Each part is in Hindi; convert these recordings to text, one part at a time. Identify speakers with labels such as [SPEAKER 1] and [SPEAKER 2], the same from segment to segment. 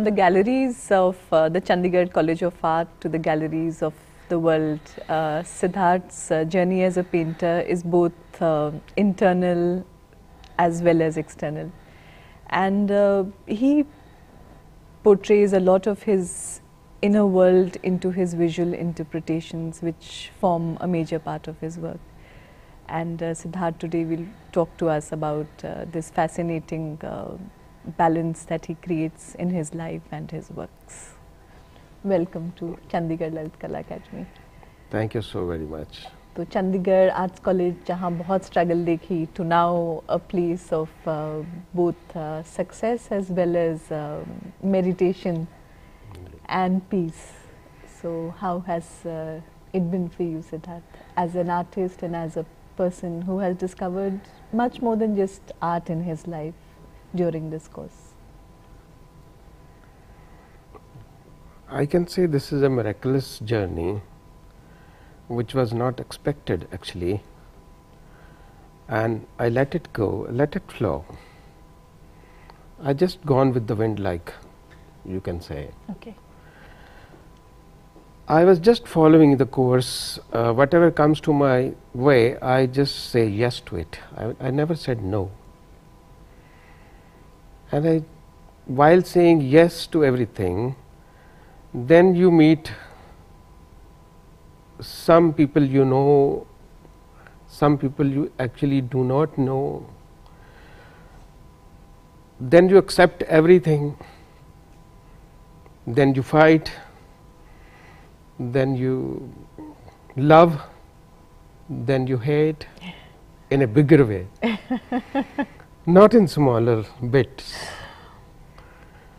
[SPEAKER 1] from the galleries of uh, the Chandigarh College of Art to the galleries of the world, uh, Siddharth's uh, journey as a painter is both uh, internal as well as external. And uh, he portrays a lot of his inner world into his visual interpretations, which form a major part of his work. And uh, Siddharth today will talk to us about this fascinating balance that he creates in his life and his works. Welcome to Chandigarh Lalit Kala Academy.
[SPEAKER 2] Thank you so very much.
[SPEAKER 1] तो चंडीगढ़ आर्ट्स कॉलेज जहाँ बहुत स्ट्रगल देखी to now a place of both success as well as meditation and peace. So, how has uh, it been for you, Siddharth, as an artist and as a person who has discovered much more than just art in his life During this course?
[SPEAKER 2] I can say this is a miraculous journey which was not expected actually and I let it go, let it flow. I just gone with the wind like you can say.
[SPEAKER 1] Okay.
[SPEAKER 2] I was just following the course, uh, whatever comes to my way, I just say yes to it. I, I never said no. And I, while saying yes to everything, then you meet some people you know, some people you actually do not know. Then you accept everything, then you fight. Then you love, then you hate. In a bigger way, not in smaller bits.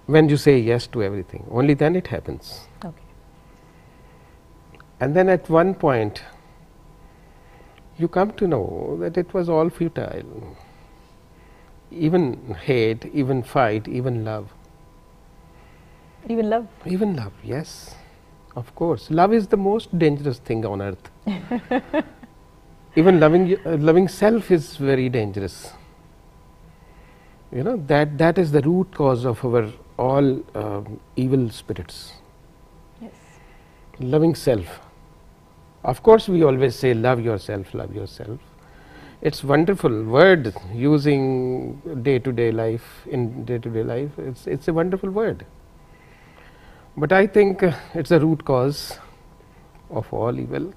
[SPEAKER 2] When you say yes to everything, only then it happens.
[SPEAKER 1] Okay.
[SPEAKER 2] And then at one point, you come to know that it was all futile. Even hate, even fight, even love.
[SPEAKER 1] Even love.
[SPEAKER 2] Even love, yes. Of course, love is the most dangerous thing on earth. Even loving uh, loving self is very dangerous. You know that that is the root cause of our all um evil spirits.
[SPEAKER 1] Yes.
[SPEAKER 2] Loving self. Of course, we always say love yourself, love yourself. It's wonderful word using day to day life in day to day life. It's it's a wonderful word. But I think uh, it's a root cause of all evil.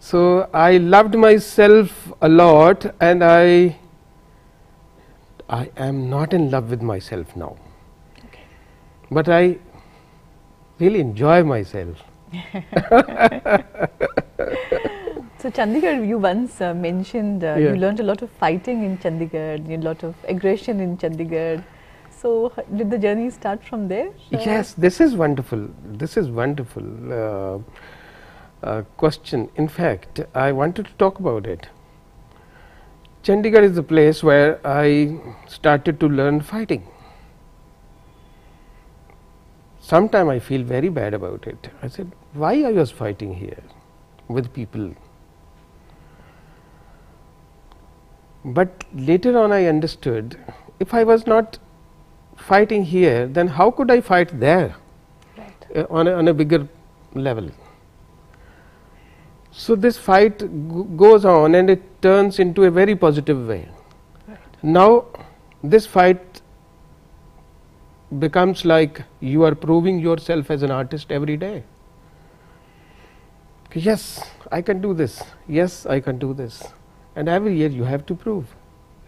[SPEAKER 2] So I loved myself a lot and I I am not in love with myself now.
[SPEAKER 1] Okay.
[SPEAKER 2] But I really enjoy myself.
[SPEAKER 1] So, Chandigarh, you once uh, mentioned uh,
[SPEAKER 2] Yeah.
[SPEAKER 1] you learned a lot of fighting in Chandigarh, you a lot of aggression in Chandigarh. So, did the journey start from there? Uh,
[SPEAKER 2] Yes, this is wonderful. This is wonderful uh, uh, question. In fact, I wanted to talk about it. Chandigarh is the place where I started to learn fighting. Sometime I feel very bad about it. I said, why I was fighting here with people? But later on I understood, if I was not fighting here, then how could I fight there
[SPEAKER 1] Right.
[SPEAKER 2] uh, on, a, on a bigger level? So, this fight goes on and it turns into a very positive way.
[SPEAKER 1] Right.
[SPEAKER 2] Now, this fight becomes like you are proving yourself as an artist every day. Yes, I can do this. Yes, I can do this. And every year you have to prove,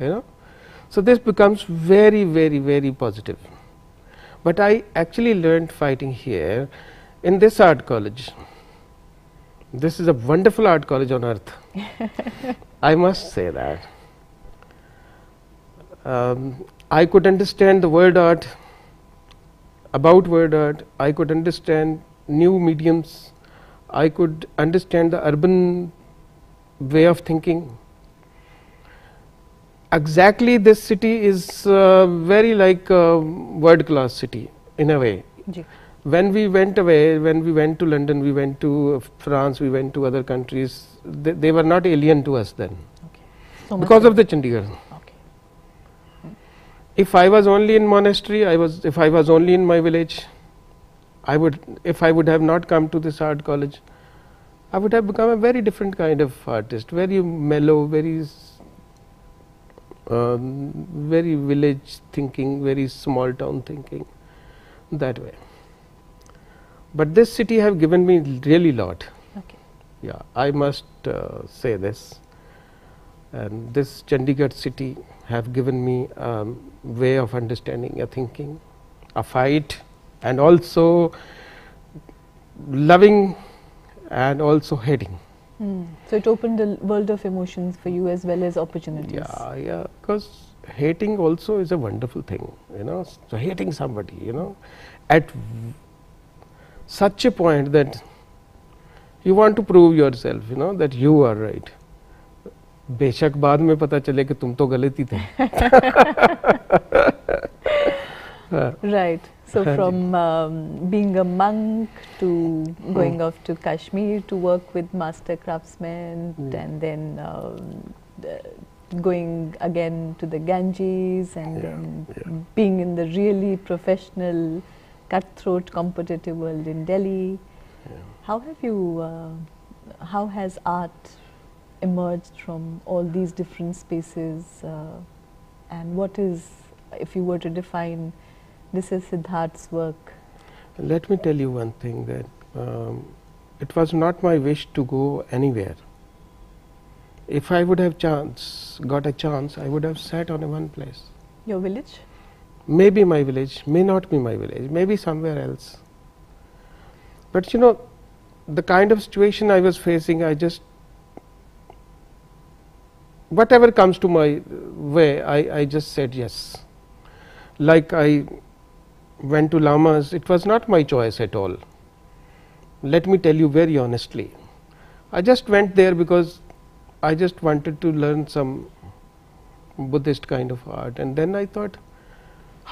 [SPEAKER 2] you know. So, this becomes very, very, very positive. But I actually learned fighting here in this art college. This is a wonderful art college on earth. I must say that. Um, I could understand the word art, about word art, I could understand new mediums, I could understand the urban way of thinking. Exactly, this city is uh, very like a world class city in a way. When we went away, when we went to London, we went to France, we went to other countries, they, they were not alien to us then
[SPEAKER 1] Okay. So
[SPEAKER 2] because of the Chandigarh.
[SPEAKER 1] Okay.
[SPEAKER 2] if I was only in monastery, I was if I was only in my village, I would if I would have not come to this art college, I would have become a very different kind of artist, very mellow, very um, very village thinking, very small town thinking, that way. But this city have given me really lot.
[SPEAKER 1] Okay.
[SPEAKER 2] Yeah, I must uh, say this. And this Chandigarh city have given me um, way of understanding a thinking, a fight, and also loving and also hating.
[SPEAKER 1] Hmm. So it opened a world of emotions for you as well as opportunities.
[SPEAKER 2] Yeah, yeah, because hating also is a wonderful thing, you know. So hating somebody, you know, at such a point that you want to prove yourself, you know, that you are right. बेशक बाद में पता चले कि तुम तो गलत ही थे
[SPEAKER 1] Right. So from um, being a monk to going off to Kashmir to work with master craftsmen
[SPEAKER 2] Mm.
[SPEAKER 1] and then um, the- going again to the Ganges and
[SPEAKER 2] Yeah,
[SPEAKER 1] then
[SPEAKER 2] yeah.
[SPEAKER 1] being in the really professional cutthroat competitive world in Delhi.
[SPEAKER 2] Yeah.
[SPEAKER 1] How have you, uh, how has art emerged from all these different spaces uh, and what is, if you were to define, this is Siddharth's work.
[SPEAKER 2] Let me tell you one thing that um, it was not my wish to go anywhere. If I would have chance, got a chance, I would have sat on a one place.
[SPEAKER 1] Your village?
[SPEAKER 2] Maybe my village, may not be my village, maybe somewhere else. But you know, the kind of situation I was facing, I just whatever comes to my way, I, I just said yes. Like I went to Lamas, it was not my choice at all. Let me tell you very honestly. I just went there because I just wanted to learn some Buddhist kind of art, and then I thought,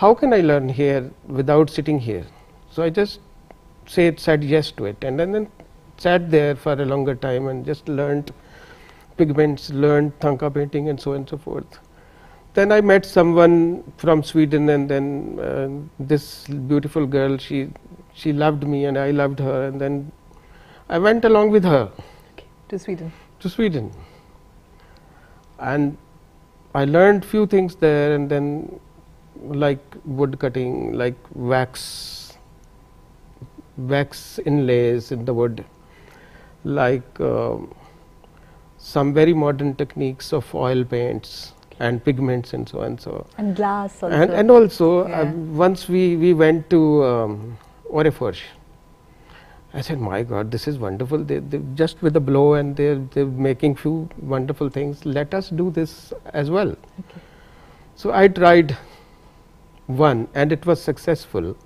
[SPEAKER 2] how can I learn here without sitting here? So I just said said yes to it, and then, then sat there for a longer time and just learned pigments, learned Thangka painting, and so on and so forth. Then I met someone from Sweden, and then uh, this beautiful girl, she she loved me, and I loved her, and then I went along with her
[SPEAKER 1] Okay. To Sweden.
[SPEAKER 2] to Sweden. And I learned few things there and then like wood cutting, like wax, wax inlays in the wood, like um some very modern techniques of oil paints and pigments and so on so.
[SPEAKER 1] And glass also.
[SPEAKER 2] And, and also
[SPEAKER 1] Yeah.
[SPEAKER 2] uh, once we, we went to um, Oreforge, I said, my God, this is wonderful. They, they just with a blow and they're, they're making few wonderful things. Let us do this as well.
[SPEAKER 1] Okay.
[SPEAKER 2] So I tried one and it was successful.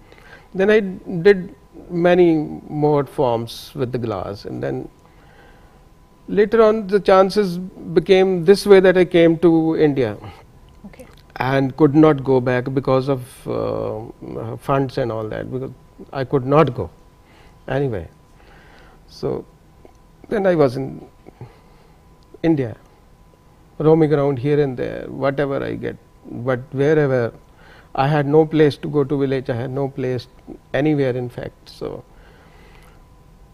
[SPEAKER 2] Then I did many more forms with the glass and then later on the chances became this way that I came to India
[SPEAKER 1] Okay.
[SPEAKER 2] and could not go back because of uh, funds and all that because I could not go anyway. So then I was in India, roaming around here and there, whatever I get, but wherever I had no place to go to village, I had no place anywhere in fact. So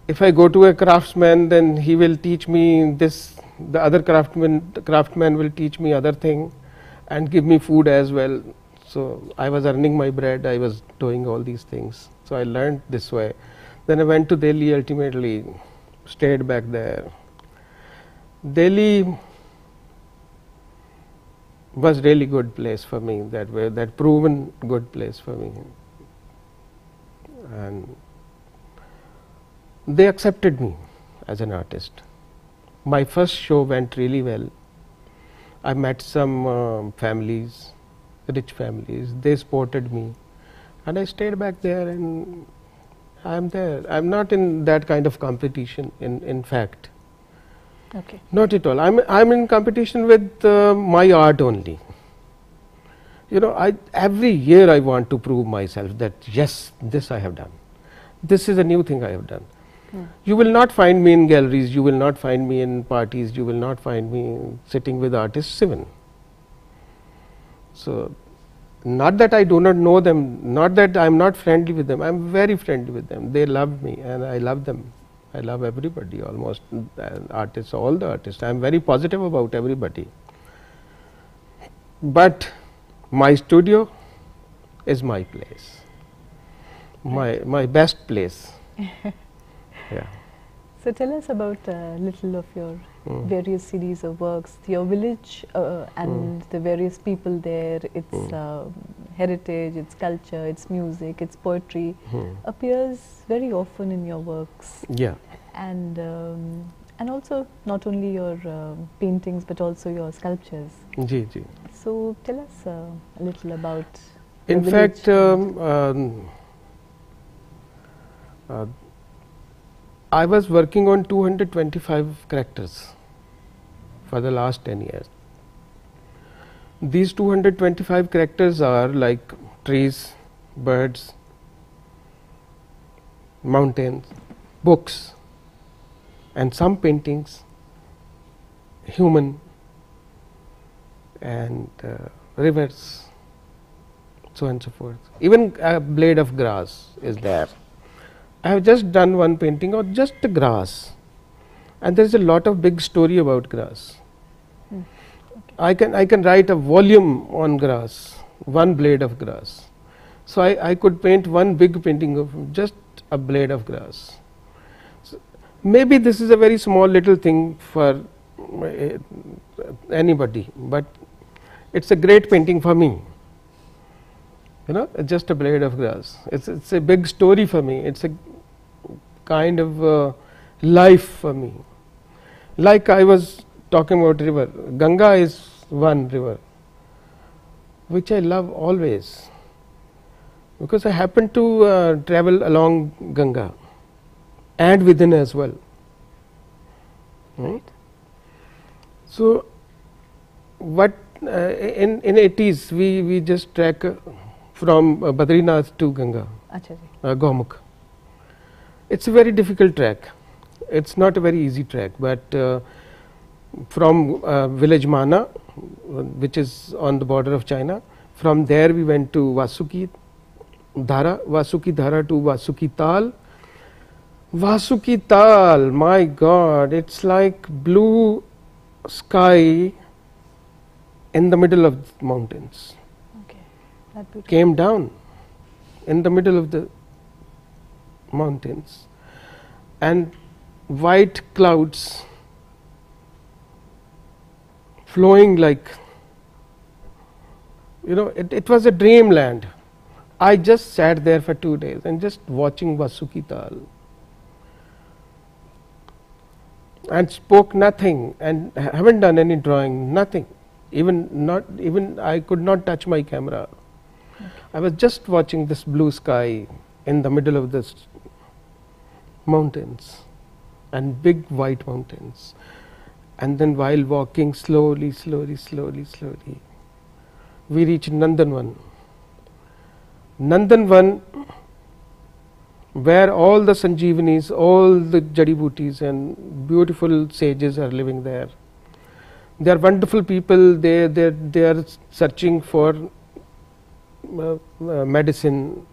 [SPEAKER 2] if I go to a craftsman, then he will teach me this. The other craftsman, the craftsman will teach me other thing, and give me food as well. So I was earning my bread. I was doing all these things. So I learned this way. Then I went to Delhi. Ultimately, stayed back there. Delhi was really good place for me that way. That proven good place for me, and they accepted me as an artist. My first show went really well. I met some um families, rich families. They supported me, and I stayed back there, and I'm there. I'm not in that kind of competition. In in fact,
[SPEAKER 1] Okay.
[SPEAKER 2] not at all. I'm I'm in competition with uh, my art only. You know, I every year I want to prove myself that yes, this I have done. This is a new thing I have done. You will not find me in galleries. You will not find me in parties. You will not find me sitting with artists even. So not that I do not know them, not that I am not friendly with them, I am very friendly with them. They love me and I love them. I love everybody almost, uh, artists, all the artists. I am very positive about everybody. But my studio is my place, my, my best place. yeah.
[SPEAKER 1] So tell us about a little of your
[SPEAKER 2] Mm.
[SPEAKER 1] various series of works, your village uh, and the various people there, its
[SPEAKER 2] Mm.
[SPEAKER 1] uh, heritage, its culture, its music, its poetry
[SPEAKER 2] Hmm.
[SPEAKER 1] appears very often in your works
[SPEAKER 2] Yeah.
[SPEAKER 1] and um, and also not only your um paintings but also your sculptures.
[SPEAKER 2] Ji, ji.
[SPEAKER 1] So tell us uh, a little about.
[SPEAKER 2] In fact, um, um, uh, I was working on 225 characters for the last 10 years. These 225 characters are like trees, birds, mountains, books, and some paintings, human, and uh, rivers, so and so forth. Even a blade of grass is there. I have just done one painting of just the grass, and there is a lot of big story about grass. I can I can write a volume on grass, one blade of grass. So I, I could paint one big painting of just a blade of grass. So maybe this is a very small little thing for uh, anybody, but it's a great painting for me. You know, just a blade of grass. It's it's a big story for me. It's a kind of uh, life for me. Like I was talking about river, Ganga is one river, which I love always, because I happen to uh, travel along Ganga, and within as well. Right. So, what uh, in in 80s we we just track uh, from uh, Badrinath to Ganga,
[SPEAKER 1] Acha
[SPEAKER 2] uh, Gomukh. It's a very difficult track. It's not a very easy track, but uh, from uh, village Mana, which is on the border of China, from there we went to Vasuki Dhara, Vasuki Dhara to Vasuki Tal. Vasuki Tal, my God, it's like blue sky in the middle of the mountains.
[SPEAKER 1] Okay. That.
[SPEAKER 2] Came down in the middle of the mountains and white clouds flowing like you know it, it was a dreamland. I just sat there for two days and just watching vasuki tal and spoke nothing and haven't done any drawing nothing. Even not even i could not touch my camera. I was just watching this blue sky in the middle of this mountains and big white mountains and then while walking slowly slowly slowly slowly we reached nandanvan nandanvan where all the sanjeevanis all the jadi booties and beautiful sages are living there. They are wonderful people. They they they are searching for uh, uh, medicine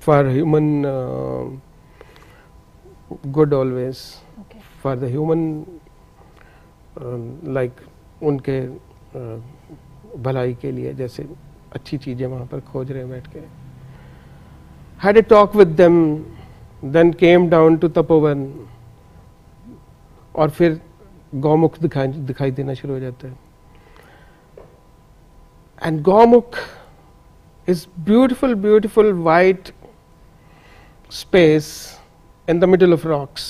[SPEAKER 2] for human uh, good always
[SPEAKER 1] Okay.
[SPEAKER 2] for the human like उनके भलाई के लिए जैसे अच्छी चीज़ें वहाँ पर खोज रहे बैठ के। Had a talk with them then came down to Tapovan और फिर गौमुख दिखाई दिखाई देना शुरू हो जाता है। And Gaumukh is beautiful beautiful white space in the middle of rocks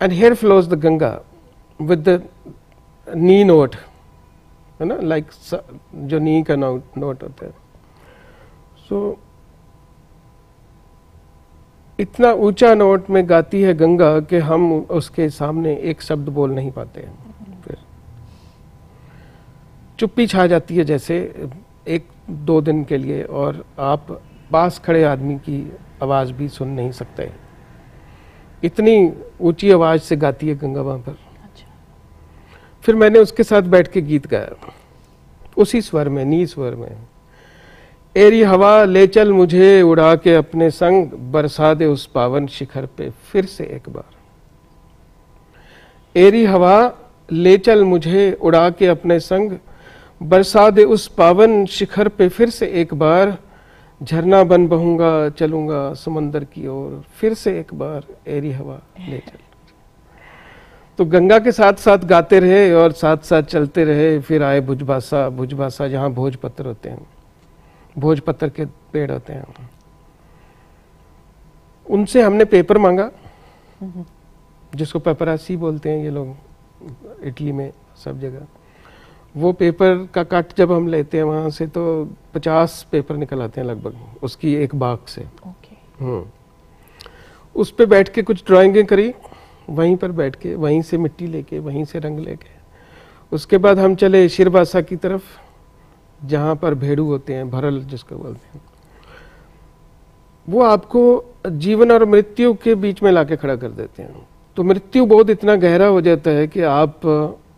[SPEAKER 2] and here flows the Ganga with the knee note know like स- जो नी का नोट नोट होता है। So, इतना ऊँचा नोट में गाती है गंगा कि हम उसके सामने एक शब्द बोल नहीं पाते हैं। फिर चुप्पी छा जाती है जैसे एक, दो दिन के लिए और आप पास खड़े आदमी की आवाज़ भी सुन नहीं सकते। इतनी ऊँची आवाज़ से गाती है गंगा वहाँ पर। फिर मैंने उसके साथ बैठ के गीत गाया। उसी स्वर में नी स्वर में, एरी हवा ले चल मुझे उड़ा के अपने संग, बरसा दे उस पावन शिखर पे फिर से एक बार। एरी हवा ले चल मुझे उड़ा के अपने संग, बरसा दे उस पावन शिखर पे फिर से एक बार। झरना बन बहूँगा, चलूँगा समंदर की ओर, फिर से एक बार एरी हवा ले चल। तो गंगा के साथ साथ गाते रहे और साथ साथ चलते रहे फिर आए भुजभाषा भुजभाषा जहाँ भोजपत्र होते हैं। भोजपत्र के पेड़ होते हैं। उनसे हमने पेपर मांगा जिसको पेपरासी बोलते हैं ये लोग इटली में सब जगह। वो पेपर का कट जब हम लेते हैं वहाँ से तो पचास पेपर निकल आते हैं लगभग उसकी एक बाग से।
[SPEAKER 1] ओके।
[SPEAKER 2] हम्म। उस पर बैठ के कुछ ड्राइंगें करी। वहीं पर बैठ के, वहीं से मिट्टी लेके, वहीं से रंग लेके। उसके बाद हम चले शिरबासा की तरफ़, जहाँ पर भेड़ू होते हैं, भरल जिसको बोलते हैं। वो आपको जीवन और मृत्यु के बीच में लाके खड़ा कर देते हैं। तो मृत्यु बहुत इतना गहरा हो जाता है कि आप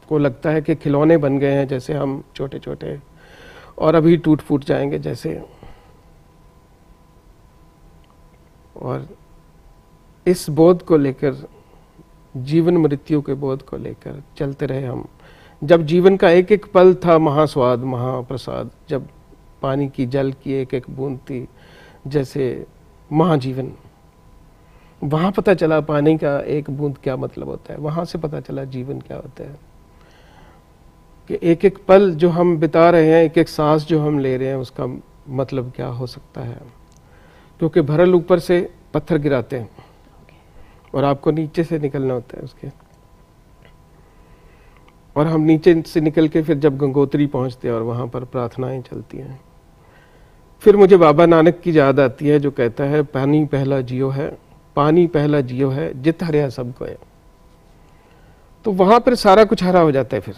[SPEAKER 2] को लगता है कि खिलौने बन गए हैं, जैसे हम छोटे छोटे और अभी टूट फूट जाएँगे जैसे। और इस बोध को लेकर जीवन मृत्यु के बोध को लेकर चलते रहे हम। जब जीवन का एक एक पल था, महास्वाद, महाप्रसाद, जब पानी की जल की एक एक बूंद थी, जैसे महाजीवन। वहाँ पता चला पानी का एक बूंद क्या मतलब होता है। वहाँ से पता चला जीवन क्या होता है। कि एक एक पल जो हम बिता रहे हैं एक एक सांस जो हम ले रहे हैं, उसका मतलब क्या हो सकता है? क्योंकि भरल ऊपर से पत्थर गिराते हैं। और आपको नीचे से निकलना होता है उसके। और हम नीचे से निकल के फिर जब गंगोत्री पहुँचते हैं और वहाँ पर प्रार्थनाएँ चलती हैं, फिर मुझे बाबा नानक की याद आती है जो कहता है, पानी पहला जियो है, पानी पहला जियो है, जित हरिया सबको है। तो वहाँ पर सारा कुछ हरा हो जाता है फिर।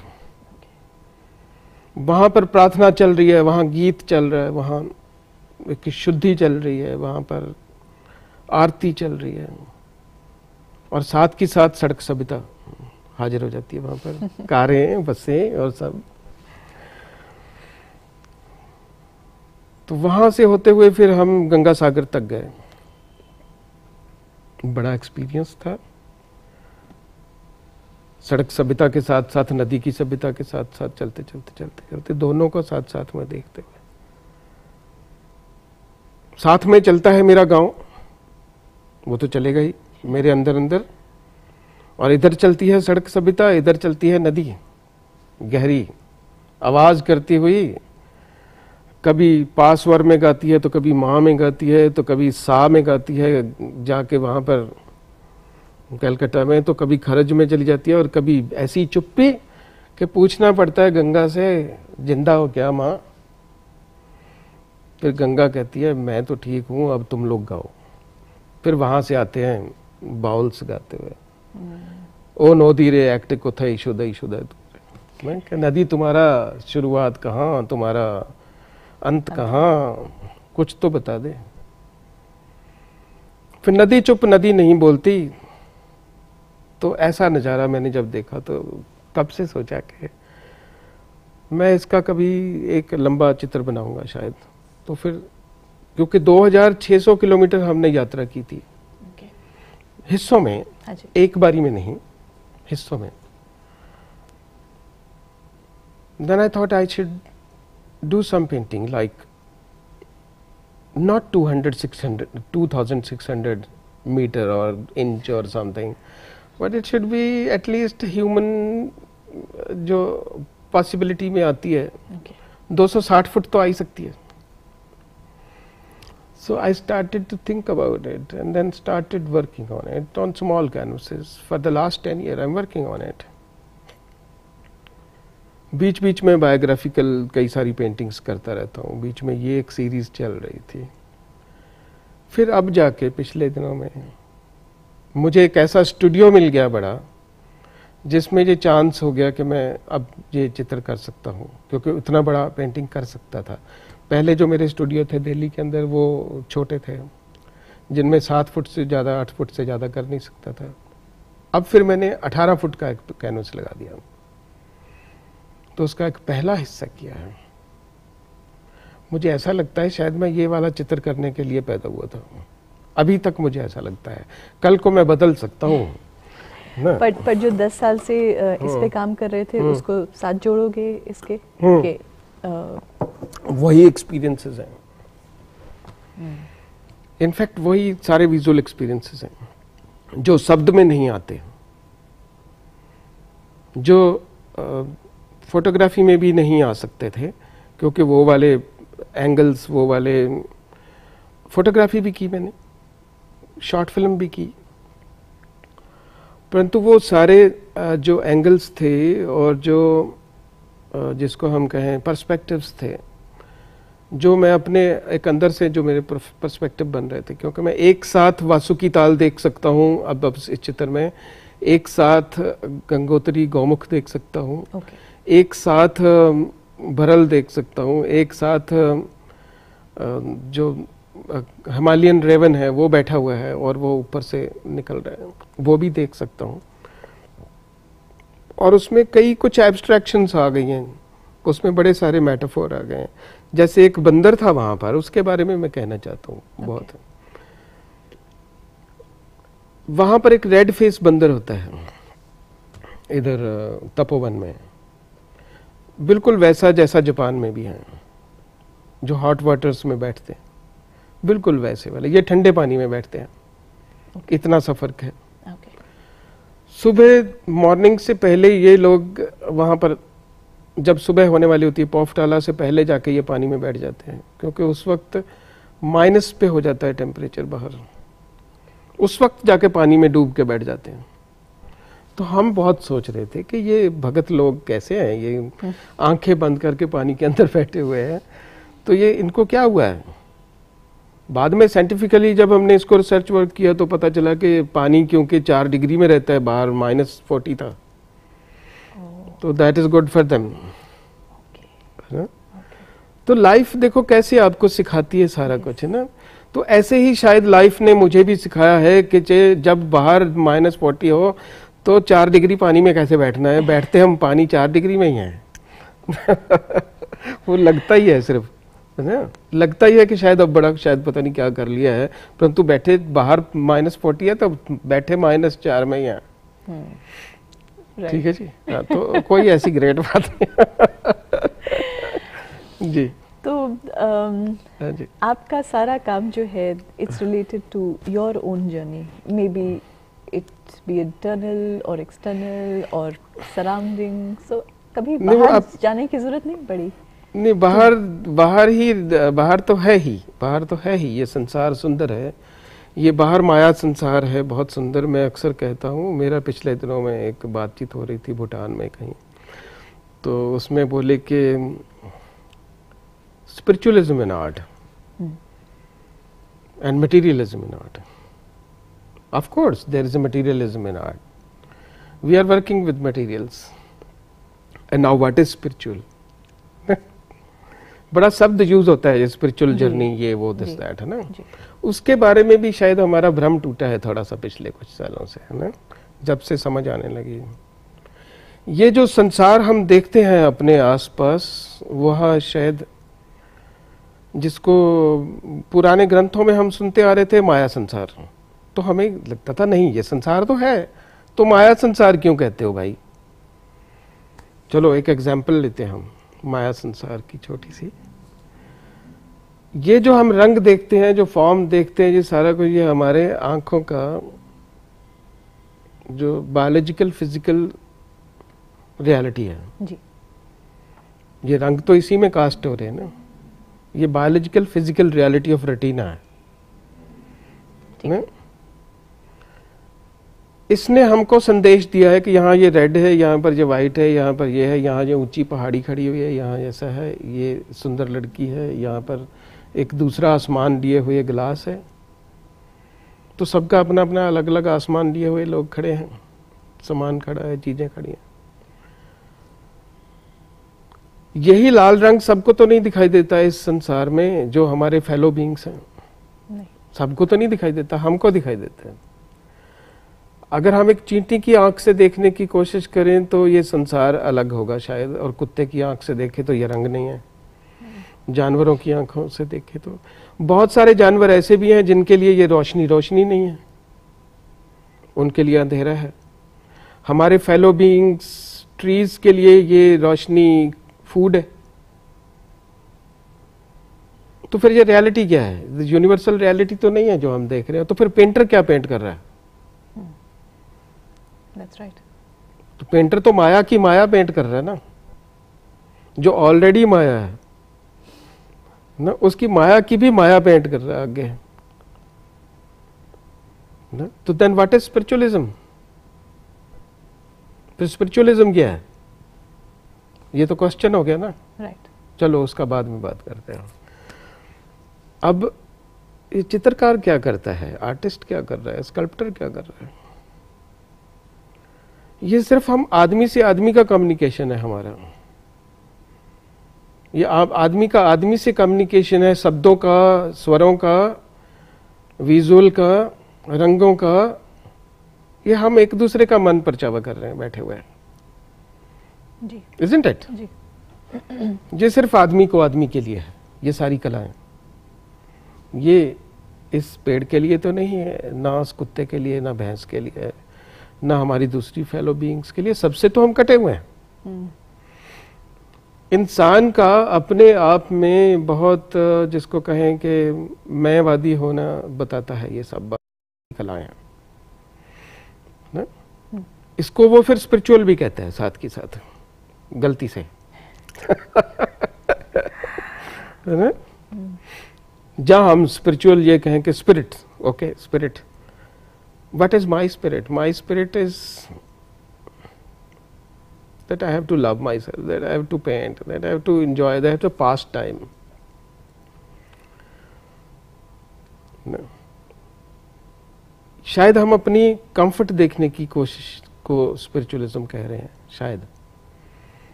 [SPEAKER 2] वहाँ पर प्रार्थना चल रही है, वहाँ गीत चल रहा है, वहाँ एक शुद्धि चल रही है, वहाँ पर आरती चल रही है। और साथ की साथ सड़क सभ्यता हाजिर हो जाती है वहाँ पर। कारें बसें और सब। तो वहाँ से होते हुए फिर हम गंगा सागर तक गए। बड़ा एक्सपीरियंस था। सड़क सभ्यता के साथ साथ नदी की सभ्यता के साथ साथ चलते चलते चलते चलते दोनों को साथ साथ में देखते हुए। साथ में चलता है मेरा गाँव। वो तो चलेगा ही। मेरे अंदर अंदर। और इधर चलती है सड़क सभ्यता, इधर चलती है नदी। गहरी आवाज़ करती हुई कभी पासवर में गाती है तो कभी माँ में गाती है तो कभी सा में गाती है, जाके वहाँ पर कलकत्ता में तो कभी खरज में चली जाती है, और कभी ऐसी चुप्पी कि पूछना पड़ता है गंगा से, ज़िंदा हो क्या माँ? फिर गंगा कहती है, मैं तो ठीक हूँ, अब तुम लोग गाओ। फिर वहाँ से आते हैं बाउल्स गाते हुए। ओ नो धीरे एक्ट को था ईशुदा ईशुदा मैं नदी, तुम्हारा शुरुआत कहाँ, तुम्हारा अंत कहाँ? कुछ तो बता दे। फिर नदी चुप, नदी नहीं बोलती। तो ऐसा नज़ारा मैंने जब देखा तो तब से सोचा कि मैं इसका कभी एक लंबा चित्र बनाऊँगा शायद। तो फिर, क्योंकि 2600 किलोमीटर हमने यात्रा की थी. हिस्सों में
[SPEAKER 1] हाँ
[SPEAKER 2] एक बारी में नहीं हिस्सों में। Then I thought I should do some painting like not two hundred six hundred two thousand six hundred metre और इंच और something but it should be at least human जो पॉसिबिलिटी में आती है।
[SPEAKER 1] दो
[SPEAKER 2] सौ साठ फुट तो आ ही सकती है। So I started to think about it and then started working on it on small canvases. For the last 10 years I'm working on it. बीच बीच में बायोग्राफिकल कई सारी पेंटिंग्स करता रहता हूँ बीच में ये एक सीरीज़ चल रही थी फिर अब जाके पिछले दिनों में मुझे एक ऐसा स्टूडियो मिल गया बड़ा जिसमें ये चांस हो गया कि मैं अब ये चित्र कर सकता हूँ क्योंकि उतना बड़ा पेंटिंग कर सकता था पहले जो मेरे स्टूडियो थे दिल्ली के अंदर वो छोटे थे जिनमें सात फुट से ज़्यादा आठ फुट से ज़्यादा कर नहीं सकता था। अब फिर मैंने अठारह फुट का एक कैनवस लगा दिया। तो उसका एक पहला हिस्सा किया है। मुझे ऐसा लगता है शायद मैं ये वाला चित्र करने के लिए पैदा हुआ था। अभी तक मुझे ऐसा लगता है। कल को मैं बदल सकता हूँ
[SPEAKER 1] पर पर जो दस साल से इस पे हम्म। काम कर रहे थे हम्म। उसको साथ जोड़ोगे इसके।
[SPEAKER 2] के वही एक्सपीरियंसेस हैं। इनफैक्ट वही सारे विजुअल एक्सपीरियंसेस हैं जो शब्द में नहीं आते जो फोटोग्राफी में भी नहीं आ सकते थे क्योंकि वो वाले एंगल्स वो वाले फोटोग्राफी भी की मैंने शॉर्ट फ़िल्म भी की। परंतु वो सारे जो एंगल्स थे और जो जिसको हम कहें पर्सपेक्टिव्स थे जो मैं अपने एक अंदर से जो मेरे पर्सपेक्टिव बन रहे थे। क्योंकि मैं एक साथ वासुकी ताल देख सकता हूँ अब अब इस चित्र में। एक साथ गंगोत्री गौमुख देख सकता हूँ। Okay. एक साथ भरल देख सकता हूँ। एक साथ जो हिमालयन रेवन है वो बैठा हुआ है और वो ऊपर से निकल रहा है। वो भी देख सकता हूँ। और उसमें कई कुछ एब्स्ट्रैक्शंस आ गई हैं उसमें बड़े सारे मेटाफोर आ गए हैं जैसे एक बंदर था वहाँ पर उसके बारे में मैं कहना चाहता हूँ okay. बहुत वहाँ पर एक रेड फेस बंदर होता है इधर तपोवन में बिल्कुल वैसा जैसा जापान में भी है जो हॉट वाटर्स में बैठते हैं बिल्कुल वैसे वाले ये ठंडे पानी में बैठते हैं okay. इतना सा फ़र्क है. सुबह मॉर्निंग से पहले ये लोग वहाँ पर, जब सुबह होने वाली होती है पौफटाला से पहले जाके ये पानी में बैठ जाते हैं, क्योंकि उस वक्त माइनस पे हो जाता है टेम्परेचर बाहर। उस वक्त जाके पानी में डूब के बैठ जाते हैं। तो हम बहुत सोच रहे थे कि ये भगत लोग कैसे हैं? ये। आँखें बंद करके पानी के अंदर बैठे हुए हैं। तो ये इनको क्या हुआ है? बाद में साइंटिफिकली जब हमने इसको रिसर्च वर्क किया तो पता चला कि पानी क्योंकि चार डिग्री में रहता है बाहर माइनस फोर्टी था। तो that is good for them तो लाइफ देखो कैसे आपको सिखाती है सारा कुछ है ना? तो ऐसे ही शायद लाइफ ने मुझे भी सिखाया है कि जब बाहर माइनस फोर्टी हो तो चार डिग्री पानी में कैसे बैठना है? बैठते हम पानी चार डिग्री में ही है। वो लगता ही है सिर्फ़। है ना? लगता ही है कि शायद अब बड़ा शायद पता नहीं क्या कर लिया है। परंतु बैठे बाहर माइनस फोर्टी है तो बैठे माइनस चार में ही है। हम्म। ठीक है जी? हाँ, तो कोई ऐसी ग्रेट बात नहीं जी।
[SPEAKER 1] तो हाँ जी। आपका सारा काम जो है it's related to your own journey maybe it be internal और एक्सटर्नल और सराउंडिंग सो कभी बाहर जाने की ज़रूरत नहीं पड़ी?
[SPEAKER 2] नहीं, बाहर बाहर ही, बाहर तो है ही, बाहर तो है ही, ये संसार सुंदर है। ये बाहर माया संसार है, बहुत सुंदर। मैं अक्सर कहता हूँ, मेरा पिछले दिनों में एक बातचीत हो रही थी भूटान में कहीं। तो उसमें बोले कि spiritualism in art and materialism in art of course there is a materialism in art we are working with materials and now what is spiritual बड़ा शब्द यूज़ होता है स्पिरिचुअल जर्नी ये वो दिस दैट है ना? उसके बारे में भी शायद हमारा भ्रम टूटा है थोड़ा सा पिछले कुछ सालों से है ना? जब से समझ आने लगी। ये जो संसार हम देखते हैं अपने आसपास वह शायद जिसको पुराने ग्रंथों में हम सुनते आ रहे थे माया संसार। तो हमें लगता था नहीं ये संसार तो है। तो माया संसार क्यों कहते हो भाई? चलो एक एग्ज़ाम्पल लेते हैं हम माया संसार की छोटी सी। ये जो हम रंग देखते हैं जो फॉर्म देखते हैं ये सारा कुछ ये हमारे आँखों का जो बायोलॉजिकल फ़िज़िकल रियलिटी है। जी। ये रंग तो इसी में कास्ट हो रहे हैं ना। ये biological physical reality of retina है। ना? इसने हमको संदेश दिया है कि यहाँ ये रेड है यहाँ पर ये वाइट है यहाँ पर ये है यहाँ ये ऊँची पहाड़ी खड़ी हुई है यहाँ ऐसा है ये सुंदर लड़की है यहाँ पर एक दूसरा आसमान लिए हुए गिलास है। तो सबका अपना अपना अलग अलग आसमान लिए हुए लोग खड़े हैं। सामान खड़ा है चीज़ें खड़ी हैं। यही लाल रंग सबको तो नहीं दिखाई देता इस संसार में जो हमारे फेलो बींग्स हैं। सबको तो नहीं दिखाई देता हमको दिखाई देता है। अगर हम एक चींटी की आँख से देखने की कोशिश करें तो ये संसार अलग होगा शायद और कुत्ते की आँख से देखें तो ये रंग नहीं है। जानवरों की आँखों से देखे तो। बहुत सारे जानवर ऐसे भी हैं जिनके लिए ये रोशनी रोशनी नहीं है। उनके लिए अंधेरा है। हमारे फेलो बींग्स ट्रीज के लिए ये रोशनी फ़ूड है। तो फिर ये रियलिटी क्या है? यूनिवर्सल रियलिटी तो नहीं है जो हम देख रहे हैं। तो फिर पेंटर क्या पेंट कर रहा है?
[SPEAKER 1] That's right.
[SPEAKER 2] तो पेंटर तो माया की माया पेंट कर रहा है ना। जो ऑलरेडी माया है। ना उसकी माया की भी माया पेंट कर रहा है आगे। ना तो देन व्हाट इज़ स्पिरिचुअलिज्म फिर स्पिरिचुअलिज्म क्या है? ये तो क्वेश्चन हो गया ना।
[SPEAKER 1] Right Right.
[SPEAKER 2] चलो उसका बाद में बात करते हैं। अब ये चित्रकार क्या करता है? आर्टिस्ट क्या कर रहा है? स्कल्प्टर क्या कर रहा है? ये सिर्फ़ हम आदमी से आदमी का कम्युनिकेशन है हमारा। ये आप आदमी का आदमी से कम्युनिकेशन है शब्दों का स्वरों का विजुअल का रंगों का ये हम एक दूसरे का मन परचावा कर रहे हैं बैठे हुए
[SPEAKER 1] जी।
[SPEAKER 2] इजंट इट ये सिर्फ़ आदमी को आदमी के लिए है ये सारी कलाएँ। ये इस पेड़ के लिए तो नहीं है ना उस कुत्ते के लिए ना भैंस के लिए ना हमारी दूसरी फेलो बींग्स के लिए सबसे तो हम कटे हुए हैं।
[SPEAKER 1] हम्म,
[SPEAKER 2] इंसान का अपने आप में बहुत, जिसको कहें कि मैंवादी होना बताता है ये सब बात- कलाएँ। ना? इसको वो फिर स्पिरिचुअल भी कहते हैं साथ के साथ, गलती से। ना? जहाँ हम स्पिरिचुअल ये कहें कि spirit okay spirit what is my spirit my spirit is that i have to love myself that i have to paint that i have to enjoy that i have to pass time. No. शायद हम अपनी कंफर्ट देखने की कोशिश को स्पिरिचुअलिज्म कह रहे हैं शायद।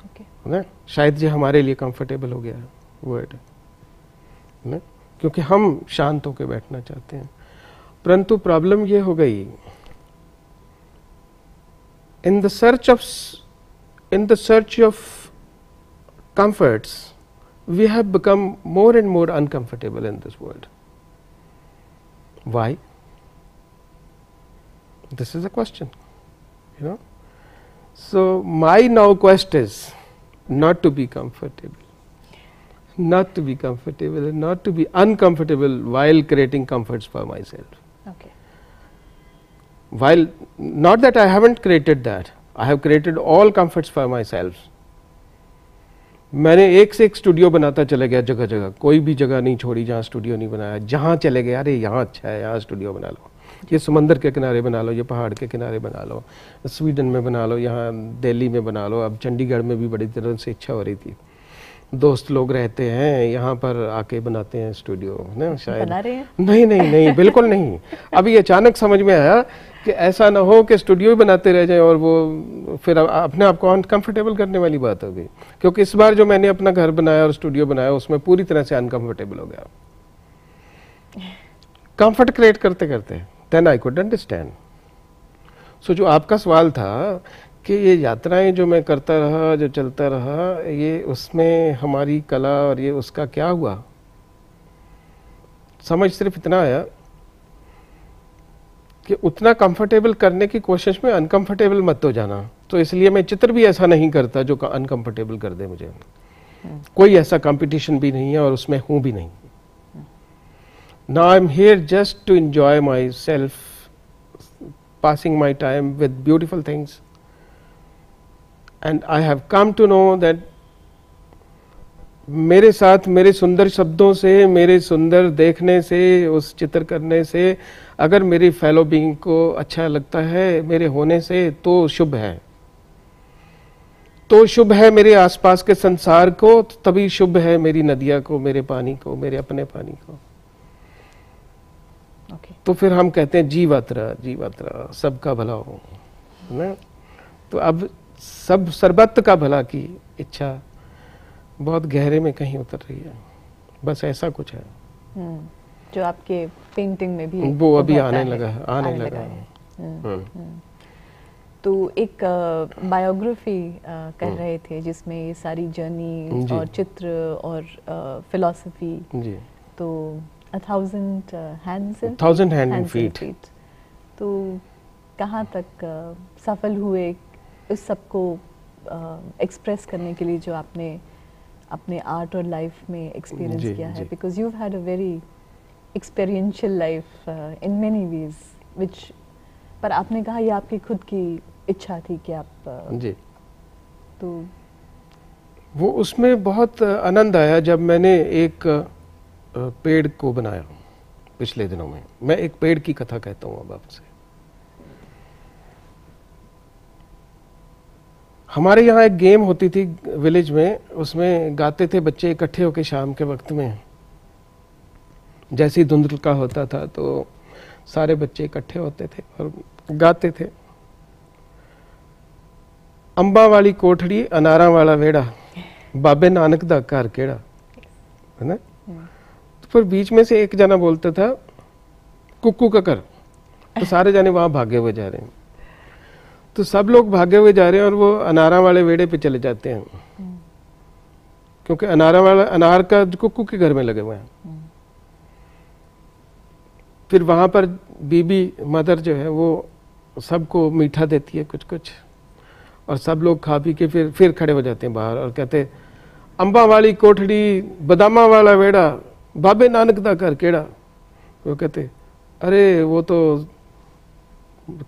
[SPEAKER 1] Okay.
[SPEAKER 2] ना? शायद ये हमारे लिए कंफर्टेबल हो गया वर्ड ना? क्योंकि हम शांत होकर बैठना चाहते हैं। परंतु प्रॉब्लम ये हो गई in the search of in the search of comforts, we have become more and more uncomfortable in this world. Why? This is a question, you know. So, my now quest is not to be comfortable, not to be comfortable, and not to be uncomfortable while creating comforts for myself.
[SPEAKER 1] Okay.
[SPEAKER 2] While not that I haven't created that, I have created all comforts for myself. मैंने एक से एक स्टूडियो बनाता चला गया जगह जगह। कोई भी जगह नहीं छोड़ी जहाँ स्टूडियो नहीं बनाया। जहाँ चले गए अरे यहाँ अच्छा है यहाँ स्टूडियो बना लो। ये समंदर के किनारे बना लो ये पहाड़ के किनारे बना लो। स्वीडन में बना लो यहाँ दिल्ली में बना लो। अब चंडीगढ़ में भी बड़ी तरह से इच्छा हो रही थी। दोस्त लोग रहते हैं यहाँ पर आके बनाते हैं स्टूडियो ना शायद।
[SPEAKER 1] बना रहे हैं?
[SPEAKER 2] नहीं नहीं नहीं बिल्कुल नहीं। अभी अचानक समझ में आया कि ऐसा ना हो कि स्टूडियो ही बनाते रह जाए और वो फिर अपने आप को अनकंफर्टेबल करने वाली बात हो गई। क्योंकि इस बार जो मैंने अपना घर बनाया और स्टूडियो बनाया, उसमें पूरी तरह से अनकंफर्टेबल हो गया। कंफर्ट क्रिएट करते करते then I could understand so जो आपका सवाल था कि ये यात्राएँ जो मैं करता रहा, जो चलता रहा, ये उसमें हमारी कला और ये उसका क्या हुआ? समझ सिर्फ़ इतना आया कि उतना कंफर्टेबल करने की कोशिश में अनकंफर्टेबल मत हो जाना। तो इसलिए मैं चित्र भी ऐसा नहीं करता जो अनकंफर्टेबल कर दे मुझे। कोई ऐसा कंपटीशन भी नहीं है और उसमें हूँ भी नहीं। ना I am here just to enjoy myself passing my time with beautiful things and I have come to know that मेरे साथ मेरे सुंदर शब्दों से मेरे सुंदर देखने से उस चित्र करने से अगर मेरी फेलो बीइंग को अच्छा लगता है मेरे होने से तो शुभ है। तो शुभ है मेरे आसपास के संसार को तभी शुभ है मेरी नदिया को मेरे पानी को मेरे अपने पानी को।
[SPEAKER 1] Okay.
[SPEAKER 2] तो फिर हम कहते हैं जीवात्रा जीवात्रा सबका भला हो ना? तो अब सब सर्वत्र का भला की इच्छा बहुत गहरे में कहीं उतर रही है। बस ऐसा कुछ है।
[SPEAKER 1] हम्म, जो आपके पेंटिंग में भी
[SPEAKER 2] वो अभी आने लगा है आने लगा
[SPEAKER 1] है।
[SPEAKER 2] है।
[SPEAKER 1] हम्म,
[SPEAKER 2] हम्म।
[SPEAKER 1] तो एक बायोग्राफी कर
[SPEAKER 2] हम्म।
[SPEAKER 1] रहे थे जिसमें ये सारी जर्नी और चित्र और फिलॉसफी
[SPEAKER 2] जी।
[SPEAKER 1] तो a thousand
[SPEAKER 2] hands thousand hand feet
[SPEAKER 1] तो कहाँ तक सफल हुए उस सबको एक्सप्रेस करने के लिए जो आपने अपने आर्ट और लाइफ में एक्सपीरियंस किया है because you had a very experiential life in many ways which पर आपने कहा ये आपकी खुद की इच्छा थी कि आप अ,
[SPEAKER 2] जी।
[SPEAKER 1] तो
[SPEAKER 2] वो उसमें बहुत आनंद आया जब मैंने एक पेड़ को बनाया पिछले दिनों में। मैं एक पेड़ की कथा कहता हूँ अब आपसे। हमारे यहाँ एक गेम होती थी विलेज में, उसमें गाते थे बच्चे इकट्ठे होके शाम के वक्त में। जैसी धुंधल का होता था तो सारे बच्चे इकट्ठे होते थे और गाते थे। अंबा वाली कोठड़ी, अनारा वाला वेड़ा, बाबे नानक दा घर केड़ा, है ना? तो फिर बीच में से एक जना बोलता था, कुक्कू का कर तो सारे जाने वहाँ भागे हुए जा रहे हैं। तो सब लोग भागे हुए जा रहे हैं और वो अनारा वाले वेड़े पे चले जाते हैं। क्योंकि अनारा वाला, अनार का कुकू के घर में लगे हुए हैं। फिर वहाँ पर बीबी, मदर जो है, वो सबको मीठा देती है कुछ कुछ और सब लोग खा पी के फिर फिर खड़े हो जाते हैं बाहर और कहते अंबा वाली कोठड़ी, बदामा वाला वेड़ा, बाबे नानक का घर केड़ा? वो कहते अरे, वो तो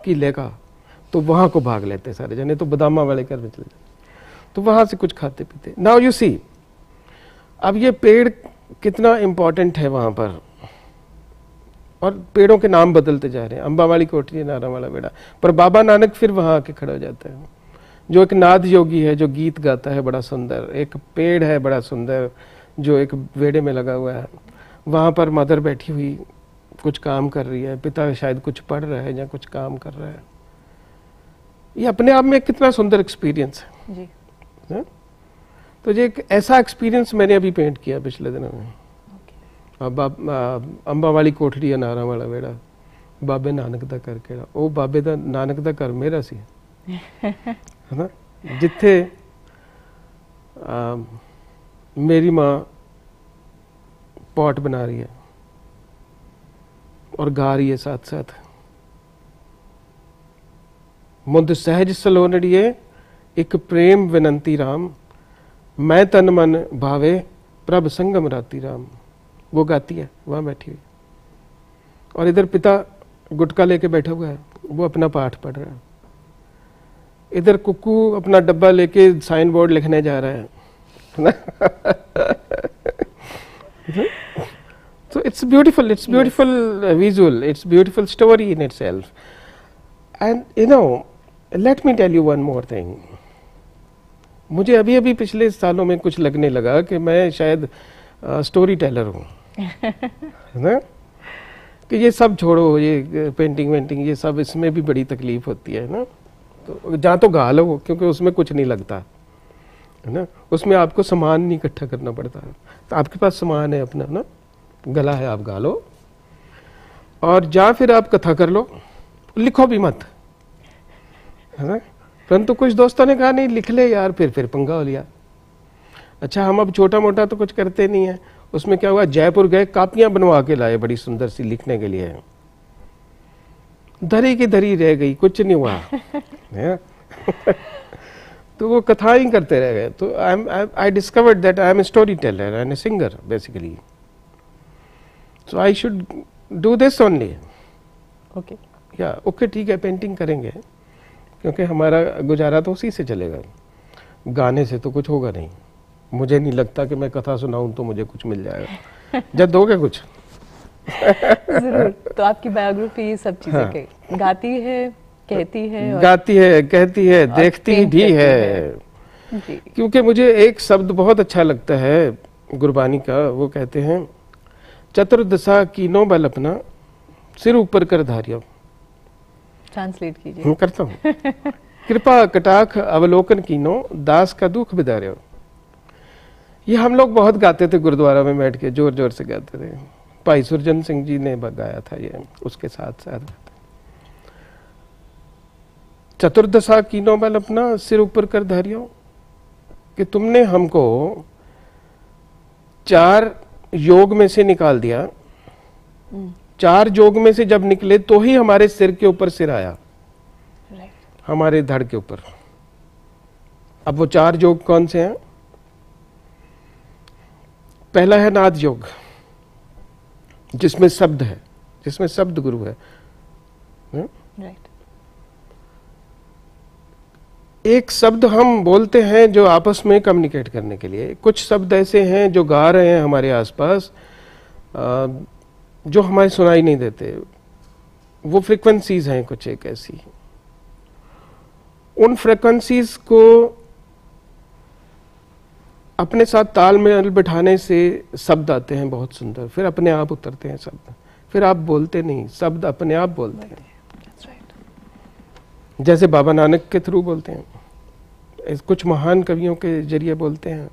[SPEAKER 2] किले का तो वहाँ को भाग लेते हैं सारे जने तो बदामा वाले घर में चले जाते तो वहाँ से कुछ खाते पीते। नाउ यू सी अब ये पेड़ कितना इंपॉर्टेंट है वहाँ पर। और पेड़ों के नाम बदलते जा रहे हैं। अंबा वाली कोठरी नारा वाला बेड़ा। पर बाबा नानक फिर वहाँ आके खड़ा हो जाता है। जो एक नाद योगी है, जो गीत गाता है, बड़ा सुंदर। एक पेड़ है, बड़ा सुंदर, जो एक वेड़े में लगा हुआ है। वहाँ पर मदर बैठी हुई कुछ काम कर रही है। पिता शायद कुछ पढ़ रहा है या कुछ काम कर रहा है। ये अपने आप में कितना सुंदर एक्सपीरियंस है
[SPEAKER 1] जी
[SPEAKER 2] है? तो ये एक ऐसा एक्सपीरियंस मैंने अभी पेंट किया पिछले दिनों में
[SPEAKER 1] ओके
[SPEAKER 2] आ, बाब- आ, अंबा वाली कोठड़ी अनारा वाला वेड़ा ਬਾਬੇ ਨਾਨਕ ਦਾ ਘਰ ਕਿਹੜਾ ਉਹ ਬਾਬੇ ਦਾ ਨਾਨਕ ਦਾ ਘਰ ਮੇਰਾ ਸੀ ਹਨਾ ਜਿੱਥੇ ਆ, ਮੇਰੀ ਮਾਂ ਪੌਟ ਬਣਾ ਰਹੀ ਹੈ और गा रही है साथ साथ मुद सहज सलोनड़िए एक प्रेम विनंती राम मैं तन मन भावे प्रभ संगम राती राम वो गाती है वहाँ बैठी हुई और इधर पिता गुटका लेके बैठा हुआ है वो अपना पाठ पढ़ रहा है इधर कुक्कू अपना डब्बा लेके साइन बोर्ड लिखने जा रहा है so it's beautiful it's beautiful uh, visual it's beautiful story in itself and you know let me tell you one more thing. मुझे अभी अभी पिछले सालों में कुछ लगने लगा कि मैं शायद स्टोरी टेलर हूँ। है ना? कि ये सब छोड़ो ये पेंटिंग वेंटिंग ये सब इसमें भी बड़ी तकलीफ़ होती है ना? तो जहाँ तो गा लो क्योंकि उसमें कुछ नहीं लगता। है ना? उसमें आपको सामान नहीं इकट्ठा करना पड़ता। तो आपके पास सामान है अपना ना? गला है आप गा लो और जा फिर आप कथा कर लो। लिखो भी मत। है ना? परंतु कुछ दोस्तों ने कहा नहीं लिख ले यार फिर फिर पंगा हो लिया। अच्छा हम अब छोटा मोटा तो कुछ करते नहीं है। उसमें क्या हुआ जयपुर गए कापियाँ बनवा के लाए बड़ी सुंदर सी लिखने के लिए। धरी की धरी रह गई कुछ नहीं हुआ। है? तो वो कथा ही करते रह गए। तो I am I discovered that I am a story teller and a singer basically so I should do this only
[SPEAKER 1] okay
[SPEAKER 2] या ओके ठीक है पेंटिंग करेंगे। क्योंकि हमारा गुजारा तो उसी से चलेगा। गाने से तो कुछ होगा नहीं। मुझे नहीं लगता कि मैं कथा सुनाऊं तो मुझे कुछ मिल जाएगा। जब दोगे कुछ।
[SPEAKER 1] ज़रूर। तो आपकी बायोग्राफी ये सब चीज़ें
[SPEAKER 2] हाँ।
[SPEAKER 1] गाती है कहती है और
[SPEAKER 2] गाती है कहती है देखती भी
[SPEAKER 1] करती
[SPEAKER 2] है। क्योंकि मुझे एक शब्द बहुत अच्छा लगता है गुरबानी का वो कहते हैं चतुर्दशा कीनो बल अपना सिर ऊपर कर धारियो।
[SPEAKER 1] ट्रांसलेट कीजिए।
[SPEAKER 2] मैं करता हूँ। कृपा कटाख अवलोकन कीनो दास का दुख बिदारियो। ये हम लोग बहुत गाते थे गुरुद्वारा में बैठ के ज़ोर ज़ोर से गाते थे। भाई सुरजन सिंह जी ने गाया था ये उसके साथ साथ। चतुर्दशा कीनो बल अपना सिर ऊपर कर धारियो कि तुमने हमको चार योग में से निकाल दिया। चार जोग में से जब निकले तो ही हमारे सिर के ऊपर सिर आया।
[SPEAKER 1] राइट
[SPEAKER 2] हमारे धड़ के ऊपर। अब वो चार योग कौन से हैं? पहला है नाद योग जिसमें शब्द है जिसमें शब्द गुरु है?
[SPEAKER 1] राइट
[SPEAKER 2] एक शब्द हम बोलते हैं जो आपस में कम्युनिकेट करने के लिए। कुछ शब्द ऐसे हैं जो गा रहे हैं हमारे आसपास। अ, जो हमारे सुनाई नहीं देते वो फ्रिक्वेंसीज हैं कुछ एक ऐसी। उन फ्रिक्वेंसीज को अपने साथ तालमेल बिठाने से शब्द आते हैं बहुत सुंदर फिर अपने आप उतरते हैं शब्द। फिर आप बोलते नहीं शब्द अपने आप बोलते हैं।
[SPEAKER 1] Right.
[SPEAKER 2] जैसे बाबा नानक के थ्रू बोलते हैं कुछ महान कवियों के ज़रिए बोलते हैं।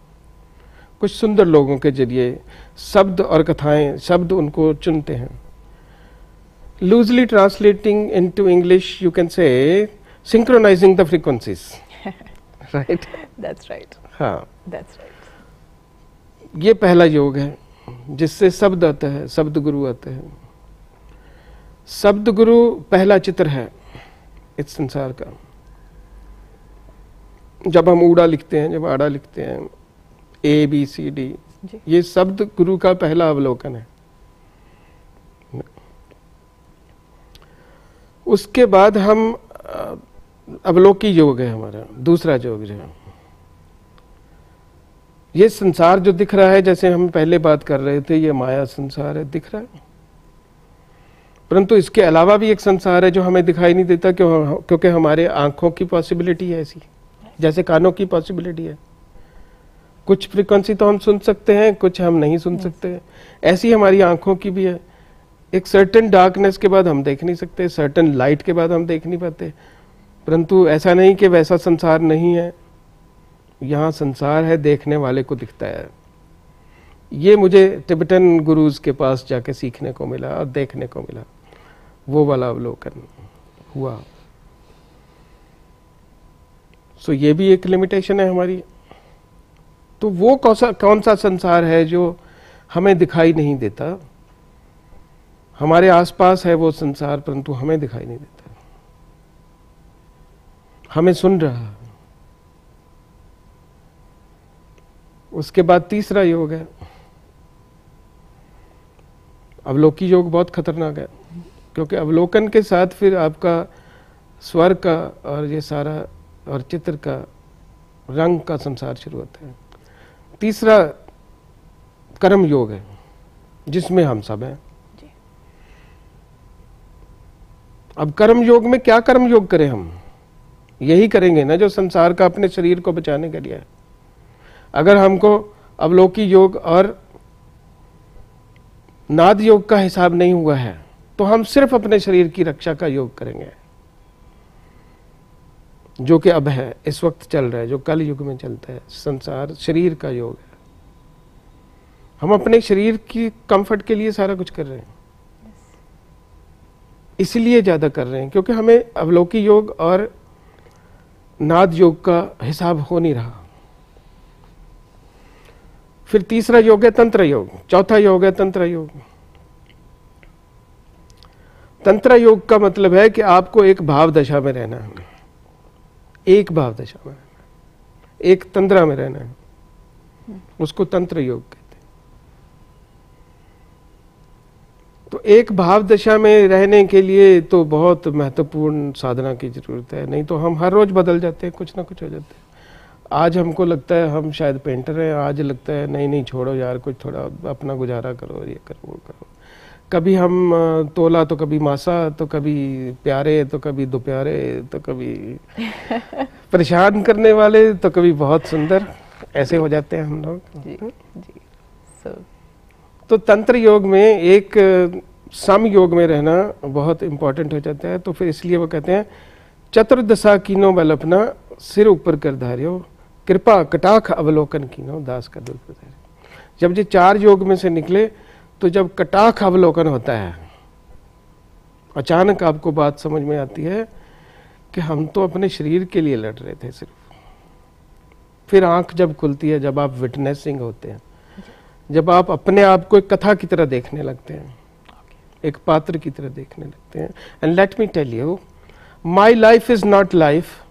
[SPEAKER 2] कुछ सुंदर लोगों के ज़रिए शब्द और कथाएँ शब्द उनको चुनते हैं। Loosely translating into English you can say synchronising the frequencies right
[SPEAKER 1] That's right.
[SPEAKER 2] हाँ।
[SPEAKER 1] That's right.
[SPEAKER 2] ये पहला योग है जिससे शब्द आता है शब्द गुरु आते हैं। शब्द गुरु पहला चित्र है इस संसार का। जब हम ऊड़ा लिखते हैं जब आड़ा लिखते हैं ए बी सी डी ये शब्द गुरु का पहला अवलोकन है। उसके बाद हम अवलोकी योग है हमारा दूसरा योग जो है। ये संसार जो दिख रहा है जैसे हम पहले बात कर रहे थे ये माया संसार है दिख रहा है। परंतु इसके अलावा भी एक संसार है जो हमें दिखाई नहीं देता क्यों क्योंकि हमारे आँखों की पॉसिबिलिटी है ऐसी जैसे कानों की पॉसिबिलिटी है। कुछ फ्रिक्वेंसी तो हम सुन सकते हैं कुछ हम नहीं सुन सकते। ऐसी हमारी आँखों की भी है। एक सर्टेन डार्कनेस के बाद हम देख नहीं सकते सर्टेन लाइट के बाद हम देख नहीं पाते। परंतु ऐसा नहीं कि वैसा संसार नहीं है। यहाँ संसार है देखने वाले को दिखता है। ये मुझे टिबेटन गुरुज के पास जाके सीखने को मिला और देखने को मिला। वो वाला अवलोकन हुआ। सो so ये भी एक लिमिटेशन है हमारी। तो वो कौन सा कौन सा संसार है जो हमें दिखाई नहीं देता? हमारे आसपास है वो संसार, परंतु हमें दिखाई नहीं देता। हमें सुन रहा। है उसके बाद तीसरा योग है। अवलोकी योग बहुत खतरनाक है, क्योंकि अवलोकन के साथ फिर आपका स्वर का और ये सारा और चित्र का रंग का संसार शुरू होता है। तीसरा कर्म योग है जिसमें हम सब हैं। अब कर्म योग में क्या कर्म योग करें हम? यही करेंगे ना जो संसार का अपने शरीर को बचाने के लिए। है अगर हमको अवलोकी योग और नाद योग का हिसाब नहीं हुआ है तो हम सिर्फ़ अपने शरीर की रक्षा का योग करेंगे। जो कि अब है, इस वक्त चल रहा है, जो कल युग में चलता है, संसार, शरीर का योग है। हम अपने शरीर की कंफर्ट के लिए सारा कुछ कर रहे हैं। इसलिए ज़्यादा कर रहे हैं, क्योंकि हमें अवलोकी योग और नाद योग का हिसाब हो नहीं रहा। फिर तीसरा योग है तंत्र योग, चौथा योग है तंत्र योग। तंत्र योग का मतलब है कि आपको एक भाव दशा में रहना है। एक भाव दशा में रहना एक तंद्रा में रहना है। उसको तंत्र योग कहते हैं। तो एक भाव दशा में रहने के लिए तो बहुत महत्वपूर्ण साधना की ज़रूरत है। नहीं तो हम हर रोज बदल जाते हैं, कुछ ना कुछ हो जाते हैं। आज हमको लगता है हम शायद पेंटर हैं, आज लगता है, नहीं नहीं, छोड़ो यार, कुछ थोड़ा अपना गुजारा करो, ये करो, वो करो। कभी हम तोला तो कभी मासा तो कभी प्यारे तो कभी दोप्यारे तो कभी परेशान करने वाले तो कभी बहुत सुंदर। ऐसे हो जाते हैं हम लोग।
[SPEAKER 1] जी जी। So
[SPEAKER 2] तो तंत्र योग में एक सम योग में रहना बहुत इंपॉर्टेंट हो जाता है। तो फिर इसलिए वो कहते हैं चतुर्दशा कीनो बल अपना सिर ऊपर कर धार्यो कृपा कटाख अवलोकन कीनो दास का दुख धार्यो। जब ये चार योग में से निकले तो जब कटाख अवलोकन होता है, अचानक आपको बात समझ में आती है कि हम तो अपने शरीर के लिए लड़ रहे थे सिर्फ़। फिर आँख जब खुलती है, जब आप विटनेसिंग होते हैं, जब आप अपने आप को एक कथा की तरह देखने लगते हैं, एक पात्र की तरह देखने लगते हैं। And let me tell you my life is not life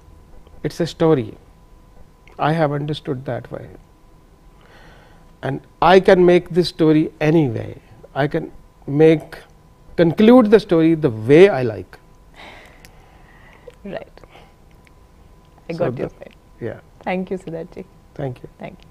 [SPEAKER 2] it's a story I have understood that way and I can make this story any way. I can make conclude the story the way I like.
[SPEAKER 1] Right. I
[SPEAKER 2] So
[SPEAKER 1] got your point.
[SPEAKER 2] Yeah.
[SPEAKER 1] Thank you, Siddharth ji.
[SPEAKER 2] Thank you.
[SPEAKER 1] Thank you.